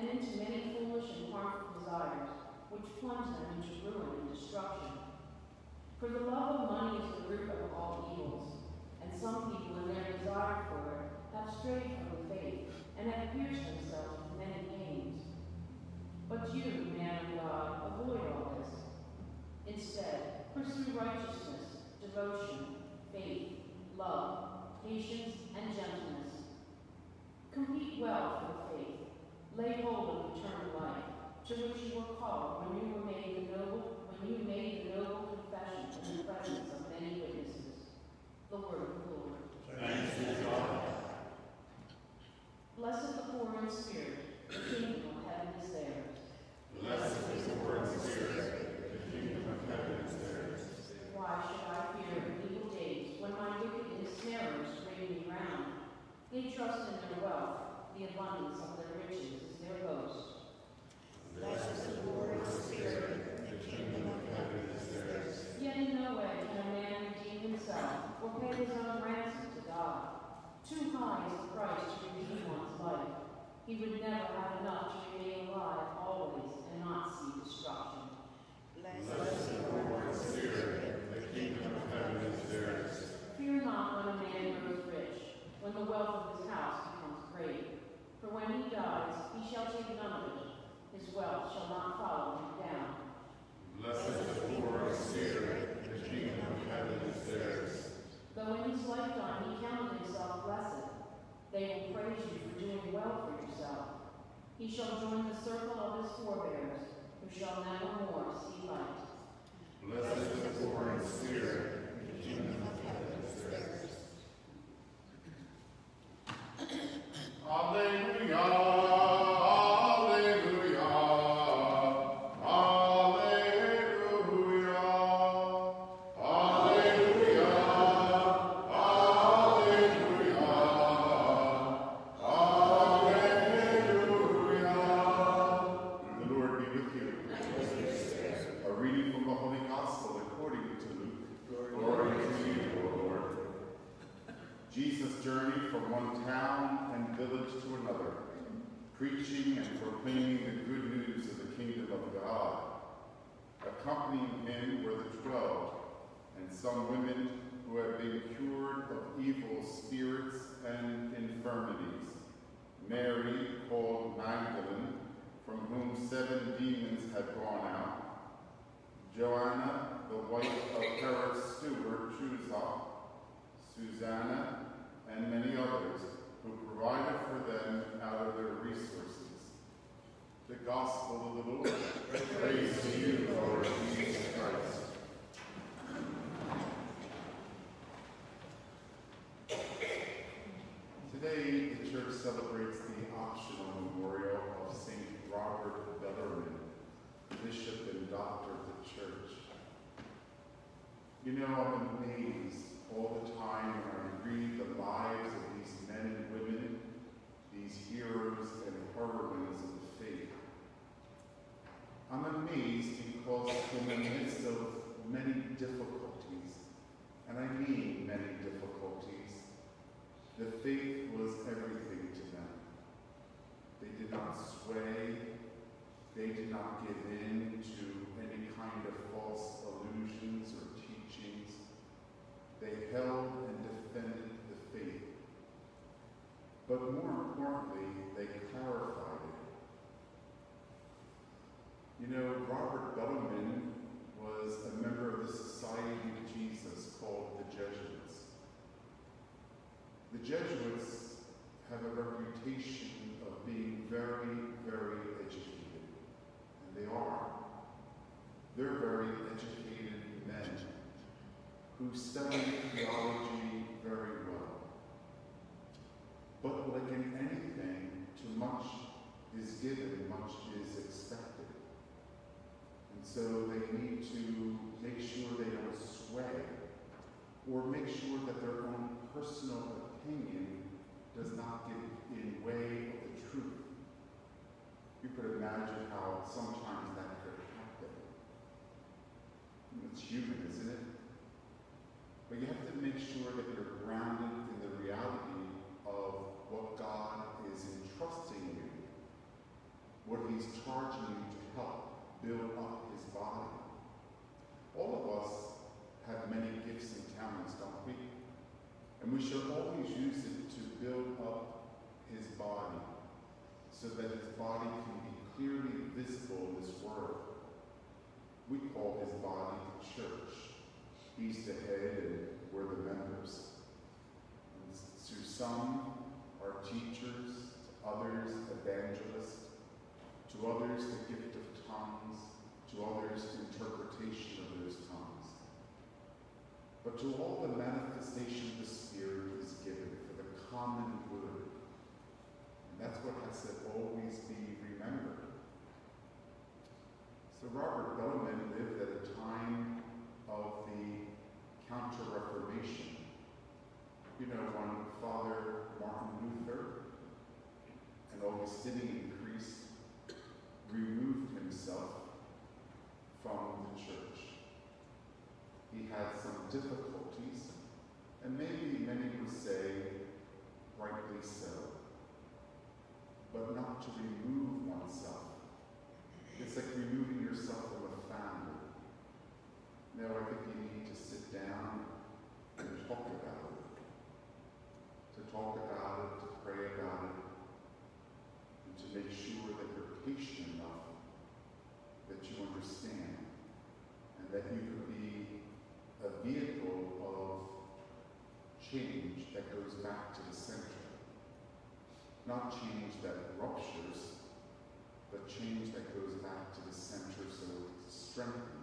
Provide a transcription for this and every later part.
and into many foolish and harmful desires, which plunge them into ruin and destruction. For the love of money is the root of all evils, and some people in their desire for it have strayed from the faith and have pierced themselves with many pains. But you, man of God, avoid all this. Instead, pursue righteousness, devotion, faith, love, patience, and gentleness. Compete well for the faith lay hold of eternal life, to which you were called when you were made the noble, when you made the noble confession in the presence of many witnesses. The word of the Lord. Thanks be God. Blessed the poor in spirit, the kingdom of heaven is theirs. Blessed is the poor in spirit, the kingdom of heaven is theirs. Why should I fear evil days when my wicked snarers ring me round? They trust in their wealth, the abundance of You know, I'm amazed all the time. So that His body can be clearly visible in this world. We call His body the church. He's the head and we're the members. And to some are teachers, to others evangelists, to others the gift of tongues, to others interpretation of those tongues. But to all the manifestation of the Spirit is given for the common good. And that's what has to always be remembered. So Robert Bellarmine lived at a time of the Counter-Reformation. You know, when Father Martin Luther, an Augustinian priest, removed himself from the church. He had some difficulties, and maybe many would say, rightly so. But not to remove oneself. It's like removing yourself from a family. No, I think you need to sit down and talk about it. To talk about it, to pray about it, and to make sure that you're patient enough that you understand and that you can be a vehicle of change that goes back to the center. Not change that ruptures, but change that goes back to the center so it strengthens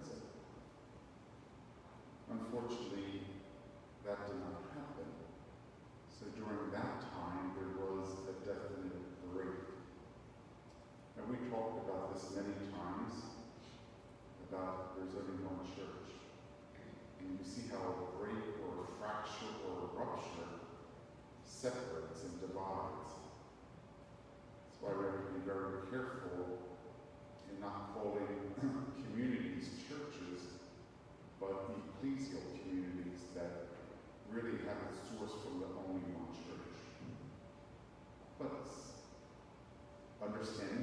first 10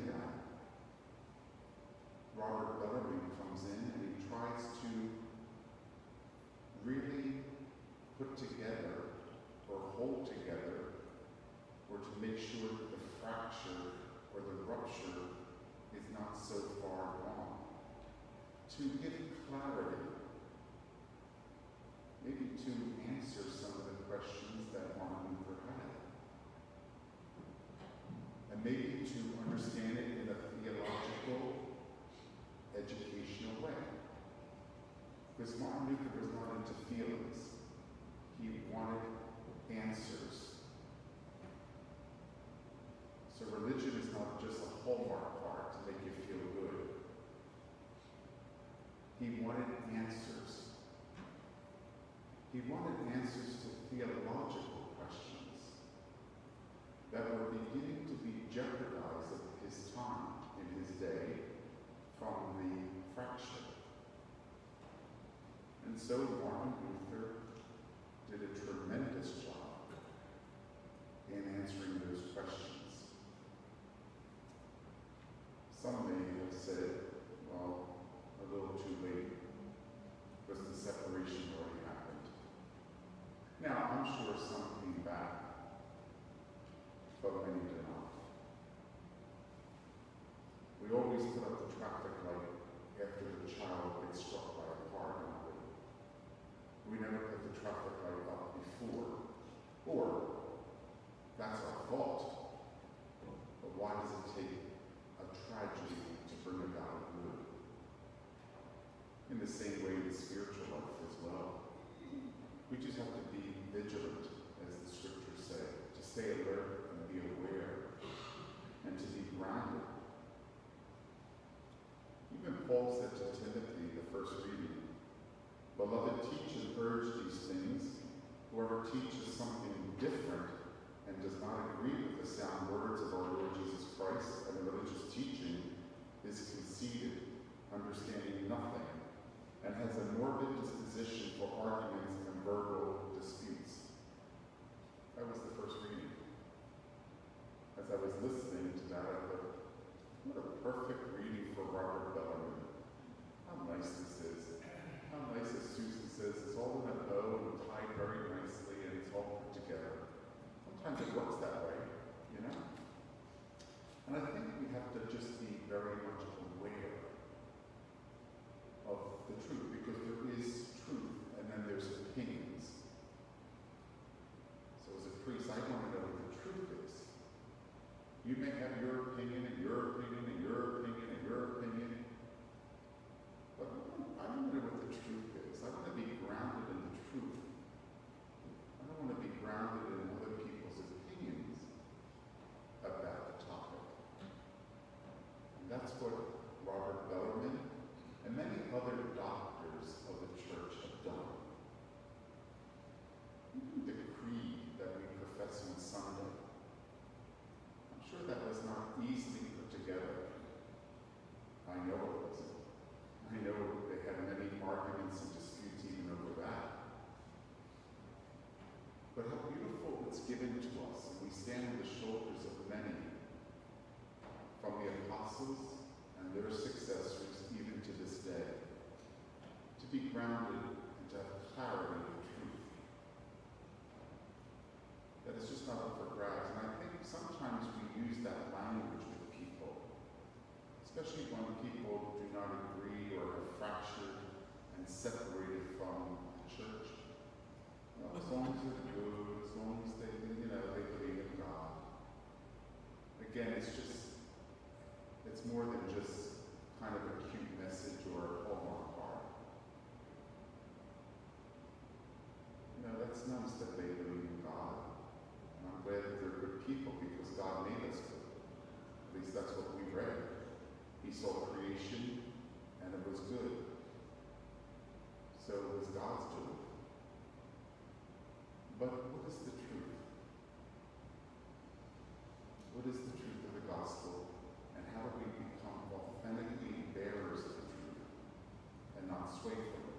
answers. So religion is not just a hallmark card to make you feel good. He wanted answers. He wanted answers to theological questions that were beginning to be jeopardized at his time, in his day, from the fracture. And so Martin Luther did a tremendous job in answering those questions. Some may have said, well, a little too late, because the separation already happened. Now, I'm sure some came back, but many did not. We always put up the traffic light after the child gets struck by a car? We never put the traffic light up before. Or That's our fault. But why does it take a tragedy to bring about good? In the same way, the spiritual life as well. We just have to be vigilant, as the scriptures say, to stay alert and be aware, and to be grounded. Even Paul said to Timothy, the first reading, Beloved, teach and urge these things. Whoever teaches something different and does not agree with the sound words of our Lord Jesus Christ and religious teaching is conceited, understanding nothing, and has a morbid disposition for arguments and verbal disputes. That was the first reading. As I was listening to that, I thought, what a perfect reading for Robert Bellarmine. How nice this is. How nice, as Susan says, it's all in a bow and tied very nicely and it's all put together. Sometimes it works that way, you know? And I think we have to just be very much aware of the truth because there is truth and then there's opinions. So as a priest, I want to know what the truth is. You may have your opinion and your opinion and your opinion and your opinion. But I want to know what the truth is. I want to be grounded in the truth. I don't want to be grounded in other people's opinions about the topic. And that's what Robert Bellarmine and many other doctors of the church have done. Even the creed that we profess on Sunday. I'm sure that was not easily put together. I know it wasn't. I know they had many arguments and disputes even over that. But how beautiful it's given to us, and we stand on the shoulders of many, from the apostles and their successors even to this day, to be grounded clarity truth. That is just not up for grabs. And I think sometimes we use that language with people, especially when people do not agree or are fractured and separated from the church. You know, as long as they're good, as long as they, you know, they believe in God. Again, it's just, it's more than just kind of a cute message or a Hallmark that's nice that they believe in God. And I'm glad that they're good people because God made us good. At least that's what we read. He saw creation and it was good. So it was God's doing. But what is the truth? What is the truth of the gospel? And how do we become authentically bearers of the truth and not sway from it?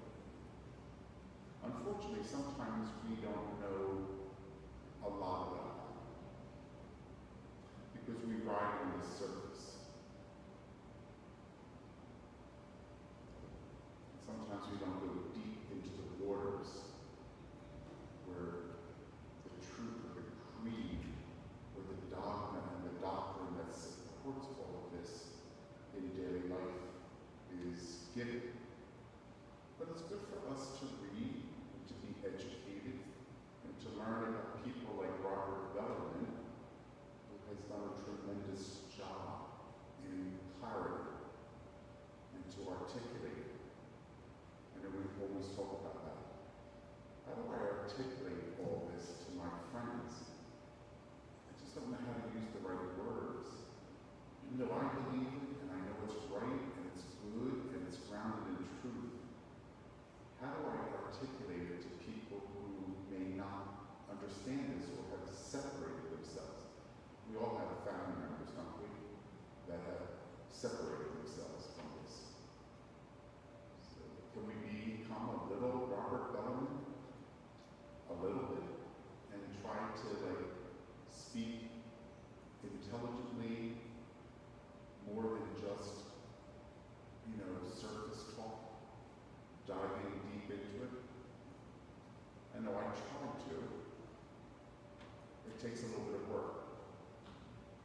Unfortunately, sometimes we don't know a lot about that because we ride on the surface. Sometimes we don't go deep into the waters where the truth of the creed or the dogma and the doctrine that supports all of this in daily life is given. But it's good for us to read to be educated and to learn about people like Robert Bellarmine, who has done a tremendous job in clarity and to articulate. And then we always talk about that. How do I articulate all this to my friends? I just don't know how to use the right words. Even though I believe it and I know it's right and it's good and it's grounded in truth, how do I articulate it to people who may not understand this or have separated themselves? We all have family members, don't we, that have separated themselves from this. So can we become a little Robert Bellarmine? A little bit. And try to like speak intelligently more than just, you know, surface talk, diving deep into it. I know I try to. It takes a little bit of work.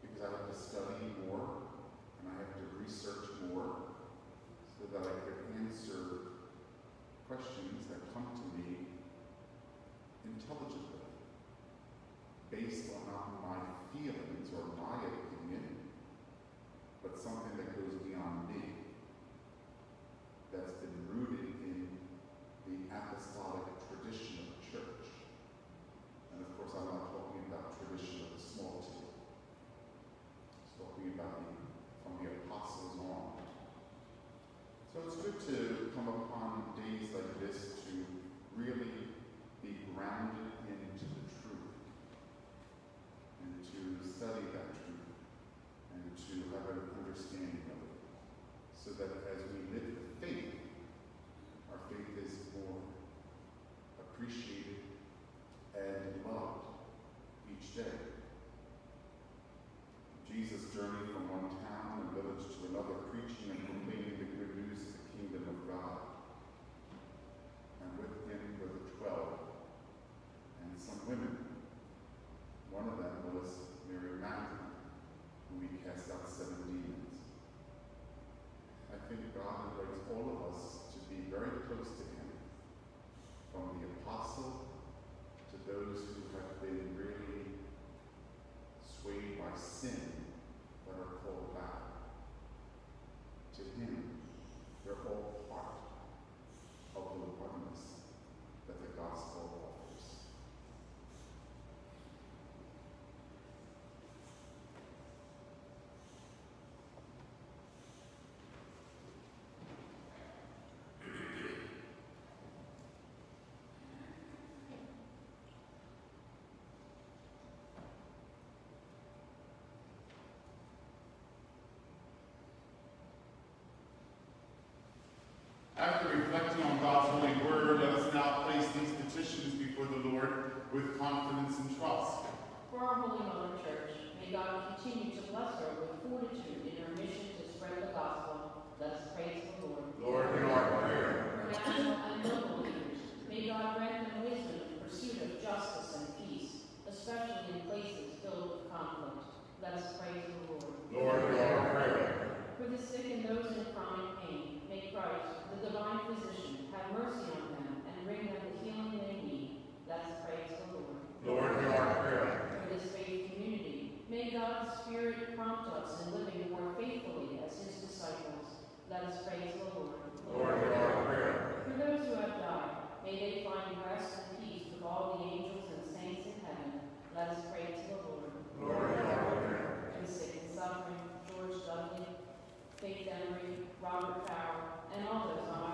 Because I have to study more and I have to research more so that I can answer questions that come to me our Holy Mother Church, may God continue to bless her with fortitude in her mission to spread the gospel. Let's praise the Lord. Lord, hear our prayer. For national and local leaders, may God grant them wisdom in the pursuit of justice and peace, especially in places filled with conflict. Let us praise the Lord. Lord, hear our prayer. May God's Spirit prompt us in living more faithfully as his disciples. Let us praise the Lord. Lord, hear our prayer. For those who have died, may they find rest and peace with all the angels and saints in heaven. Let us pray to the Lord. Lord, hear our prayer. For the sick and suffering, George Dudley, Faith Emery, Robert Power, and all those on our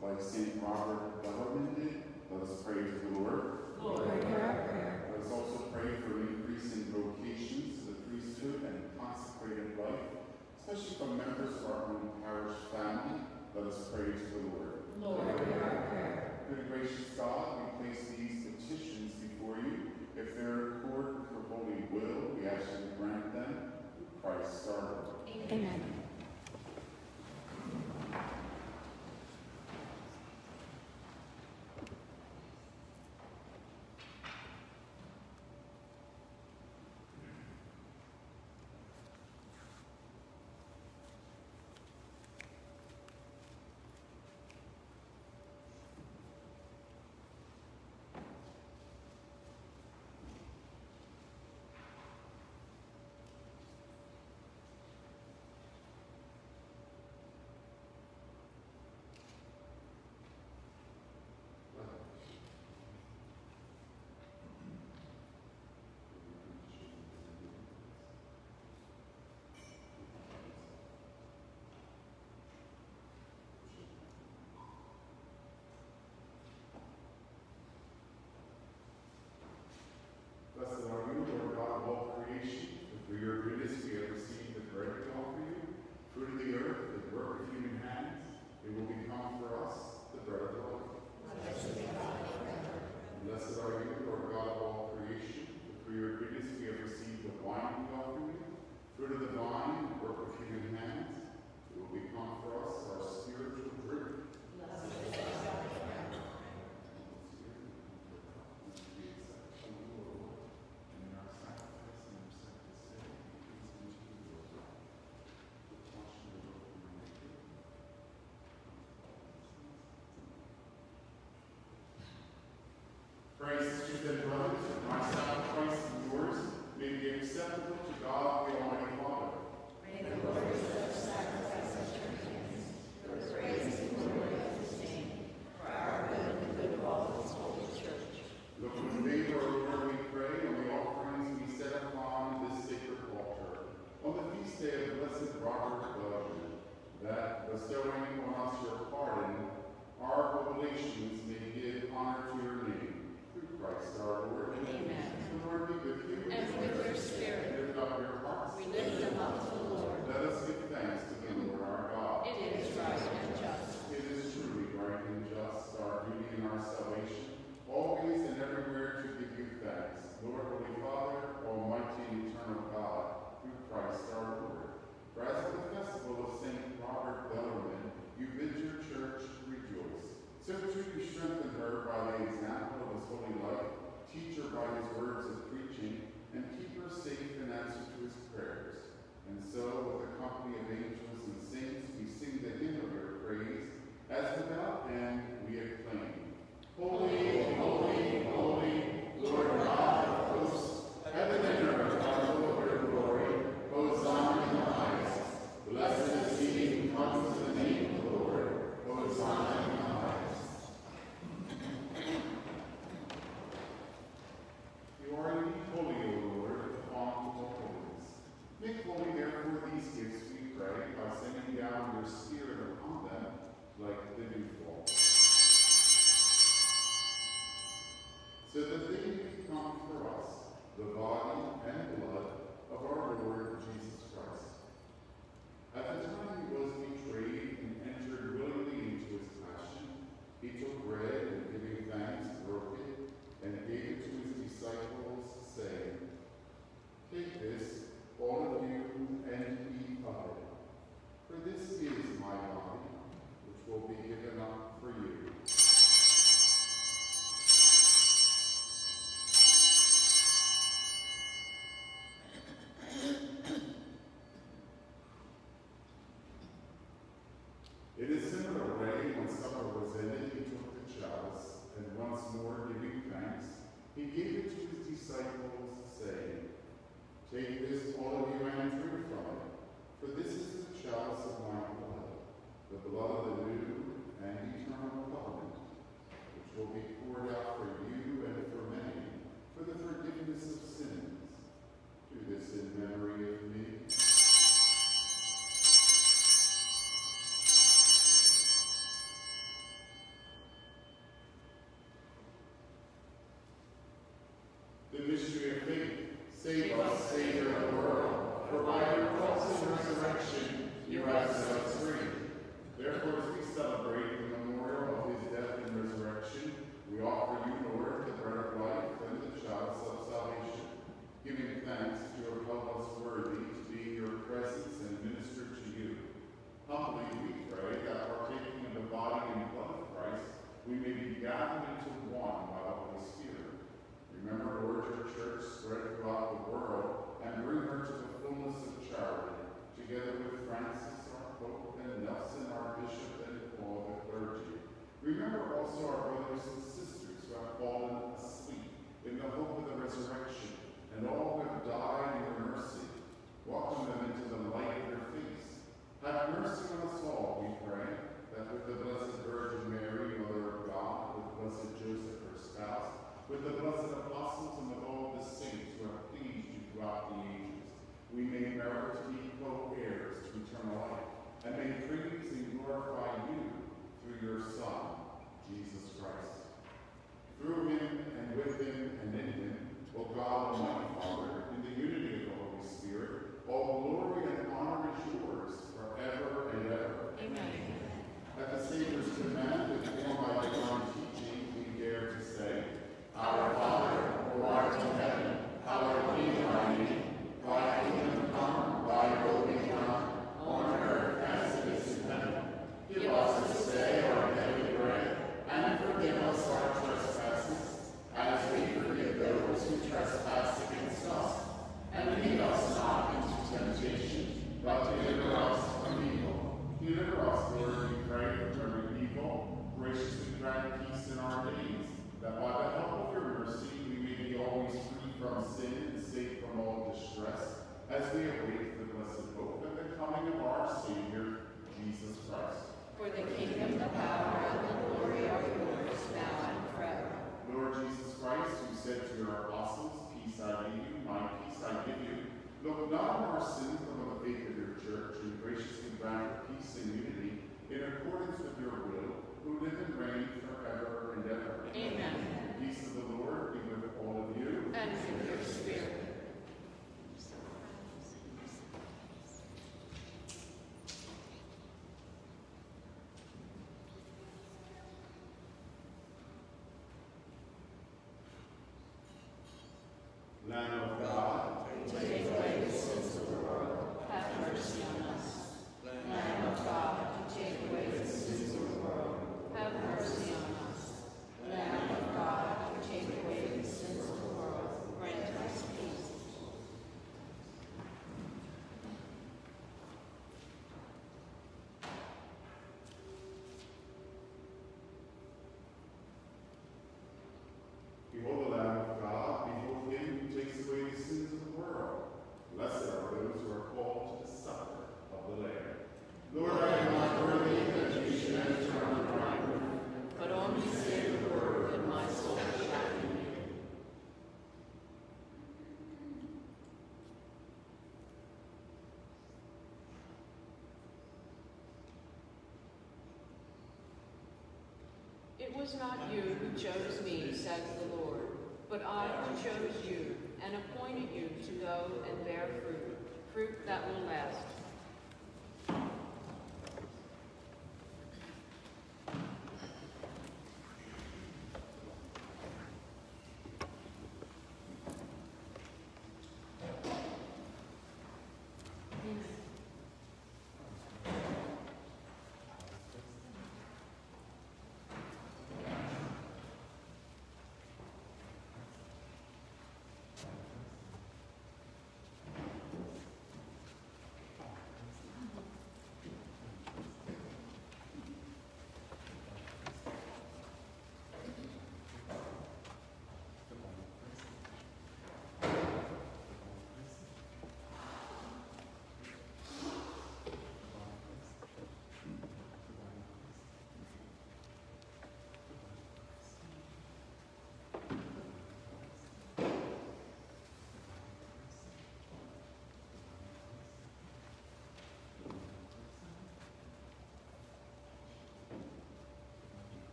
like Saint Robert Bellarmine did. Let us pray to the Lord. through your Grace was not you who chose me, says the Lord, but I who chose you and appointed you to go and bear fruit, fruit that will last